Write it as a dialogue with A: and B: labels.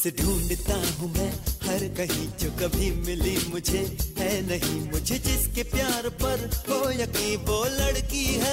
A: उसे ढूंढता हूँ मैं, हर कहीं जो कभी मिली मुझे है नहीं मुझे। जिसके प्यार पर हो यकीन, वो लड़की है